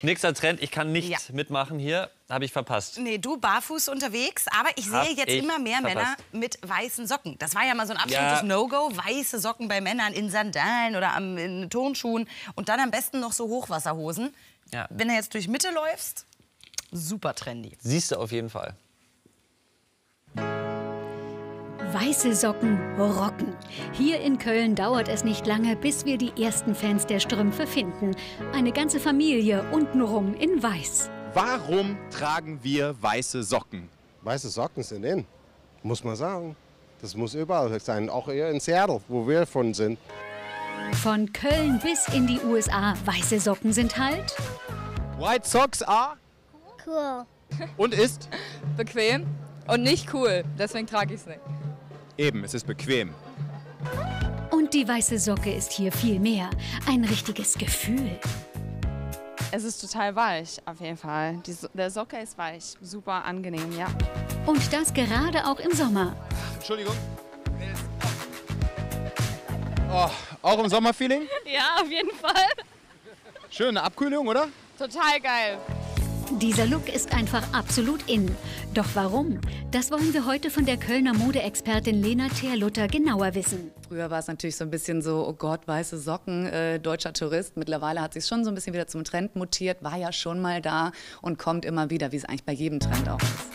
Nächster Trend, ich kann nicht Ja. mitmachen hier, habe ich verpasst. Nee, du barfuß unterwegs, aber ich sehe jetzt ich immer mehr Männer verpasst. mit weißen Socken. Das war ja mal so ein absolutes Ja. No-Go. Weiße Socken bei Männern in Sandalen oder am, in Turnschuhen und dann am besten noch so Hochwasserhosen. Ja. Wenn du jetzt durch Mitte läufst, super trendy. Siehst du auf jeden Fall. Weiße Socken rocken. Hier in Köln dauert es nicht lange, bis wir die ersten Fans der Strümpfe finden. Eine ganze Familie untenrum in Weiß. Warum tragen wir weiße Socken? Weiße Socken sind in, muss man sagen. Das muss überall sein, auch eher in Seattle, wo wir von sind. Von Köln bis in die USA. Weiße Socken sind halt. White Socks are Cool. und ist bequem und nicht cool. Deswegen trage ich es nicht. Eben, es ist bequem. Und die weiße Socke ist hier viel mehr. Ein richtiges Gefühl. Es ist total weich, auf jeden Fall. Die so der Socke ist weich. Super angenehm, ja. Und das gerade auch im Sommer. Entschuldigung. Oh, auch im Sommerfeeling? Ja, auf jeden Fall. Schöne Abkühlung, oder? Total geil. Dieser Look ist einfach absolut in. Doch warum? Das wollen wir heute von der Kölner Modeexpertin Lena Terluther genauer wissen. Früher war es natürlich so ein bisschen so, oh Gott, weiße Socken, äh, deutscher Tourist. Mittlerweile hat sich schon so ein bisschen wieder zum Trend mutiert, war ja schon mal da und kommt immer wieder, wie es eigentlich bei jedem Trend auch ist.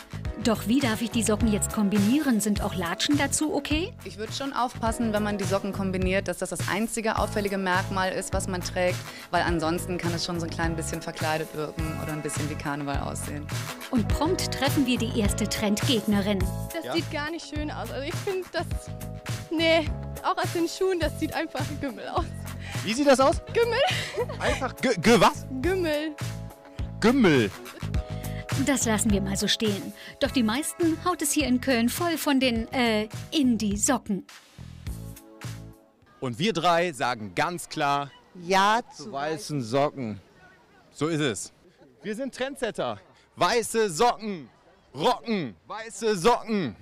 Doch wie darf ich die Socken jetzt kombinieren? Sind auch Latschen dazu okay? Ich würde schon aufpassen, wenn man die Socken kombiniert, dass das das einzige auffällige Merkmal ist, was man trägt, weil ansonsten kann es schon so ein klein bisschen verkleidet wirken oder ein bisschen wie Karneval aussehen. Und prompt treffen wir die erste Trendgegnerin. Das sieht gar nicht schön aus. Also ich finde das. Nee, auch aus den Schuhen, das sieht einfach Gümmel aus. Wie sieht das aus? Gümmel? Einfach G, G was? Gümmel. Gümmel. Das lassen wir mal so stehen. Doch die meisten haut es hier in Köln voll von den, äh, Indie-Socken. Und wir drei sagen ganz klar, Ja zu weißen Socken. so ist es. Wir sind Trendsetter. Weiße Socken. Rocken. Weiße Socken.